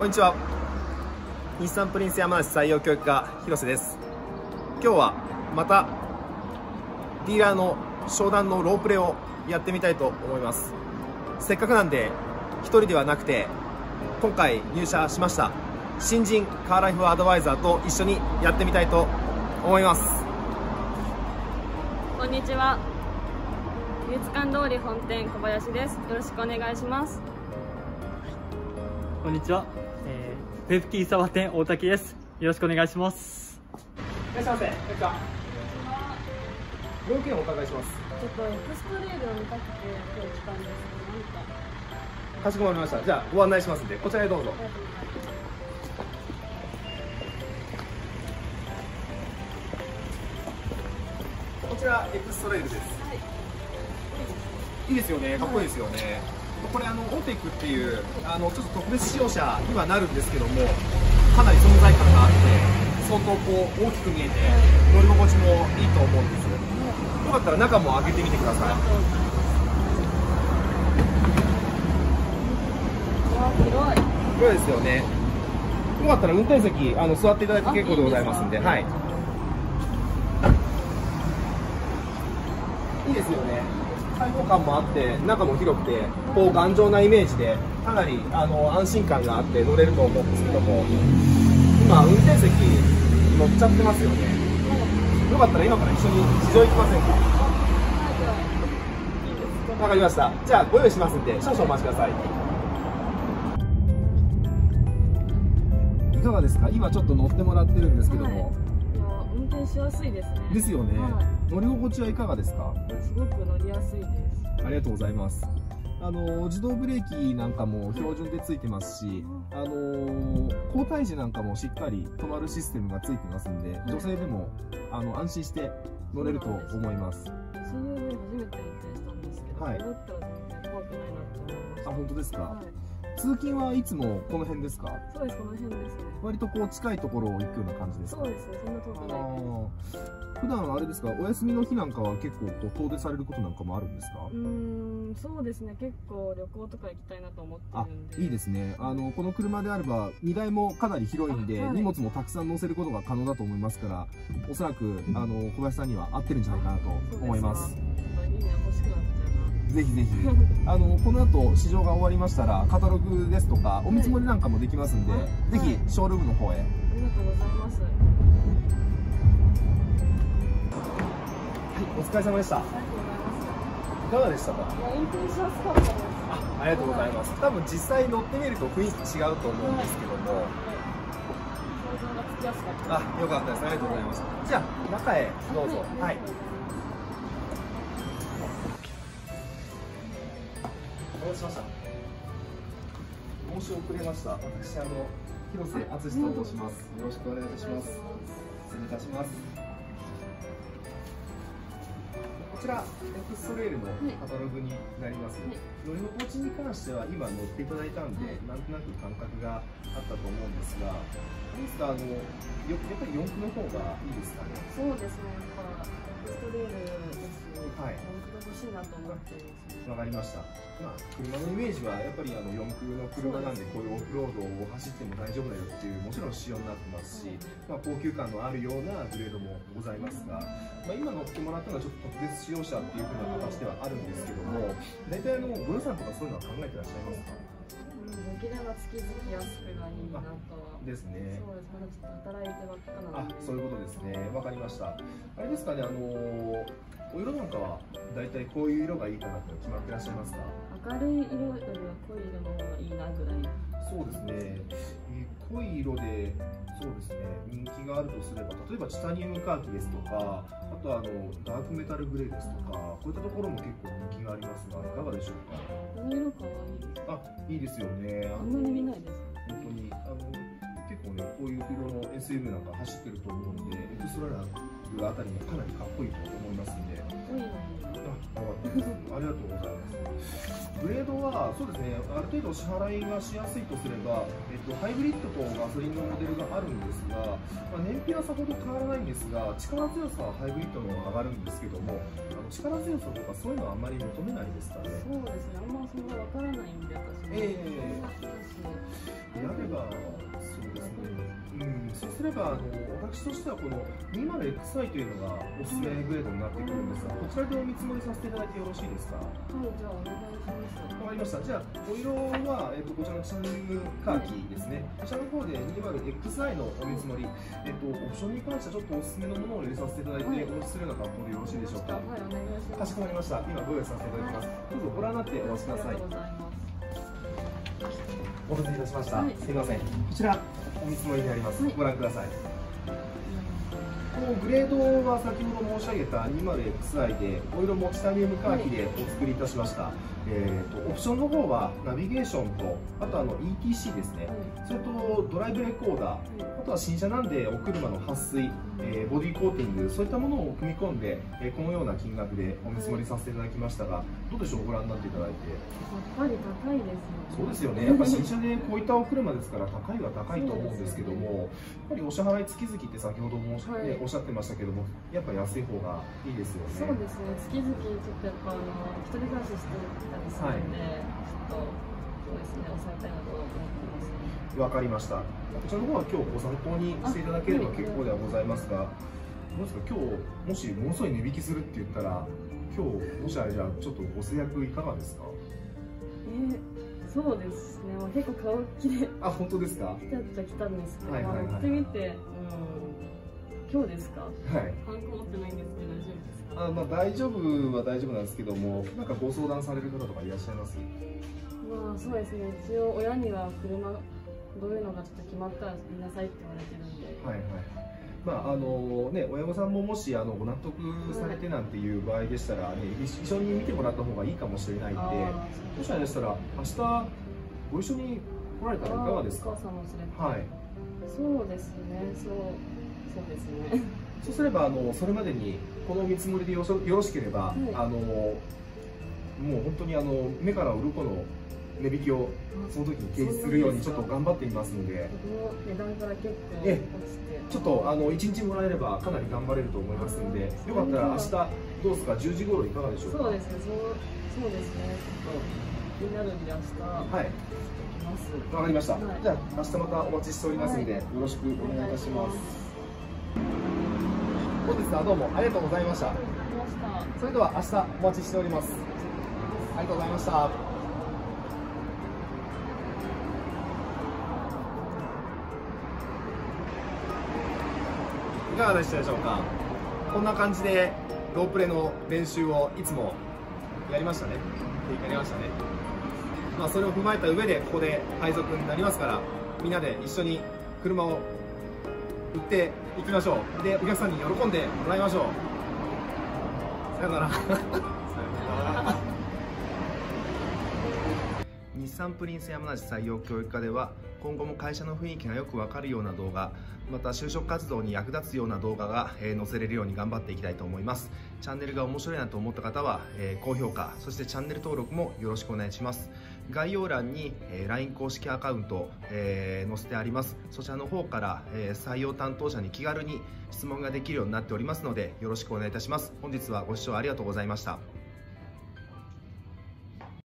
こんにちは。日産プリンス山梨採用教育課広瀬です。今日はまたディーラーの商談のロープレをやってみたいと思います。せっかくなんで1人ではなくて今回入社しました新人カーライフアドバイザーと一緒にやってみたいと思います。こんにちは。美術館通り本店小林です。よろしくお願いします。こんにちは、えー、ウェブキーサワ店大竹です。よろしくお願いします。いらっしゃいませ。こんにちはご用件をお伺いします。ちょっとエクストレールを見たくて今日来たんです。けど何かかしこまりました。じゃあご案内しますんでこちらへどうぞ。こちらエクストレイルです、い、いですよね。かっこいいですよね、これあのオーテイクっていうあのちょっと特別仕様車にはなるんですけどもかなり存在感があって相当こう大きく見えて乗り心地もいいと思うんですよ。かったら中も開けてみてください。広い。広いですよね。よかったら運転席あの座っていただいて結構でございますんではい。いいですよね開放感もあって中も広くてこう頑丈なイメージでかなりあの安心感があって乗れると思うんですけども今運転席乗っちゃってますよね。よかったら今から一緒に地上行きませんかわかりました。じゃあご用意しますんで少々お待ちください。いかがですか？今ちょっと乗ってもらってるんですけども、い。や運転しやすいですね。ですよね、は乗り心地はいかがですか？すごく乗りやすいです。ありがとうございます。あの自動ブレーキなんかも標準でついてますし、あの交代時なんかもしっかり止まるシステムがついてますんで女性でもあの安心して乗れると思います。そうい初めて運転したんですけど、はい。だったら全然怖くないなって思いました。あ本当ですか、はい通勤はいつもこの辺ですか？そうですこの辺ですね。割とこう近いところを行くような感じですか？そうですねそんな遠くない普段あれですか？お休みの日なんかは結構こう遠出されることなんかもあるんですか？うーんそうですね結構旅行とか行きたいなと思ってあるんで。いいですね。あのこの車であれば荷台もかなり広いんで、あはい。荷物もたくさん載せることが可能だと思いますからおそらくあの小林さんには合ってるんじゃないかなと思いますぜひぜひ。あのこの後試乗が終わりましたらカタログですとかお見積もりなんかもできますんで、はい。ぜひショールームの方へ、なありがとうございます。お疲れ様でした。いありがとうございますかがでしたか？いや運転しやすかったです。あありがとうございます。多分実際乗ってみると雰囲気違うと思うんですけども、想像がつきやすかった。あよかったです。ありがとうございますじゃあ中へどうぞ。はい。お待しました。申し遅れました。私あの広瀬敦と申します。よろしくお願いいたします。失礼いたします。こちらエクストレイルのカタログになります、はい。乗り心地に関しては今乗っていただいたんで、なんとなく感覚があったと思うんですがあれですかあのよやっぱり四駆の方がいいですかね？そうですね。やっぱエクストレールですしはい。が欲しいなと思って。ますわかりました。まあ、車のイメージはやっぱりあの四駆の車なんでこういうオフロードを走っても大丈夫だよっていうもちろん仕様になってますし、まあ、高級感のあるようなグレードもございますが、まあ、今乗ってもらったのはちょっと特別仕様車っていう風な形ではあるんですけども大体あのご予算とかそういうのは考えてらっしゃいますか？うんできれば月々安くがいいなとはですね。そうですまだちょっと働いてばっかなあのでそういうことですね。わかりました。あれですかね、あのお色なんかは大体こういう色がいいかなって決まってらっしゃいますか？明るい色よりは濃い色の方がいいなぐらいそうですね、えー濃い色で、そうですね、人気があるとすれば、例えばチタニウムカーキですとか、あとはあのダークメタルグレーですとか、こういったところも結構人気がありますが、いかがでしょうか？この色可愛いです。あ、いいですよね。ああんまり見ないです。本当に。あの結構ね、こういう色の SUV なんか走ってると思うんで、エクストレイルあたりもかなりかっこいいと思いますんで。ありがとうございます。グレードはそうですねある程度支払いがしやすいとすれば、えっと、ハイブリッドとガソリンのモデルがあるんですが、まあ、燃費はさほど変わらないんですが力強さはハイブリッドの方が上がるんですけどもあの力強さとかそういうのはあんまり求めないですかね。そうですね。あんまそんなわからないんで私も。ええやればそうですね。うん、そうすればあの私としてはこの 20XI というのがおすすめグレードになってくるんですがこちらでお見積もりさせていただいてよろしいですか？はいじゃあお願いしますわかりました。じゃあ、お色は、えっと、こちらのチャンネルカーキですね。こちらの方で 20XI のお見積もり、えっと、オプションに関してはちょっとおすすめのものを入れさせていただいて、はいお持ちするような格好でよろしいでしょうか？はいお願いしかますしこまりました。今ご用意させていただきます？どうぞご覧になってお待ちくださいありがとう。ございますお待たせいたしました。はいすみません。こちら、お見積もりになります。はいご覧ください。このグレードは先ほど申し上げた 20XI でオイルもチタニウムカーキでお作りいたしました、えー、とオプションの方はナビゲーションとあとあの ETC ですね、それとドライブレコーダーあとは新車なんでお車の撥水、えーボディコーティングそういったものを組み込んで、えーこのような金額でお見積もりさせていただきましたがどうでしょうご覧になっていただいて。やっぱり高いですそうですよね。やっぱ新車でこういったお車ですから高いは高いと思うんですけども、やっぱりお支払い月々って先ほども、ねはい。おっしゃってましたけどもやっぱ安い方がいいですよね。そうですね。月々ちょっとやっぱあの一人暮らししてたりするんで、ちょっとそうですね。抑えたいなと思ってますね。わかりました。こちらの方は今日ご参考にしていただければ結構ではございますがどうですか？今日もしものすごい値引きするって言ったら今日もしあれじゃあちょっとご制約いかがですか？えーそうですね、まあ、結構買う気であ本当ですか？は来たっちゃ来たんですけど、はいはいはい。まあ乗ってみて、うん、今日ですか？い。ハンコ持ってないんですけど大丈夫ですか？あまあ大丈夫は大丈夫なんですけどもなんかご相談される方とかいらっしゃいます？まあそうですね。一応親には車どういうのがちょっと決まったら言いなさいって言われてるんで、はいはい。まああのね、親御さんももしあのご納得されてなんていう場合でしたら、ね、一緒に見てもらった方がいいかもしれないんで、あもしあれでしたら明日ご一緒に来られたらいかがですか？お母。さんも連れて、はい。そうですねそうそうですねそうすればあのそれまでにこの見積もりでよろしければ、はいあのもう本当にあの目から鱗の値引きをその時に提示するようにちょっと頑張っていますので。値段から結構え落ちてちょっとあの1日もらえればかなり頑張れると思いますので、よかったら明日どうですか？10時頃いかがでしょうか？そうですねそうそうですねちょっと気になるんで明日はい。来ますわかりました。はいじゃあ明日またお待ちしておりますので、はいよろしくお願いいたします。お本日はどうもありがとうございましたそれでは明日お待ちしております。ありがとうございました。かがでしたでしょうか？こんな感じでロープレの練習をいつもやりましたね。やりましたね。まあそれを踏まえた上でここで配属になりますからみんなで一緒に車を売っていきましょう。でお客さんに喜んでもらいましょう。さよならさよなら。日産プリンス山梨採用教育課では今後も会社の雰囲気がよくわかるような動画また就職活動に役立つような動画が、え載せれるように頑張っていきたいと思います。チャンネルが面白いなと思った方は、え高評価そしてチャンネル登録もよろしくお願いします。概要欄に、え LINE 公式アカウント、え載せてあります。そちらの方から、え採用担当者に気軽に質問ができるようになっておりますのでよろしくお願いいたします。本日はご視聴ありがとうございました。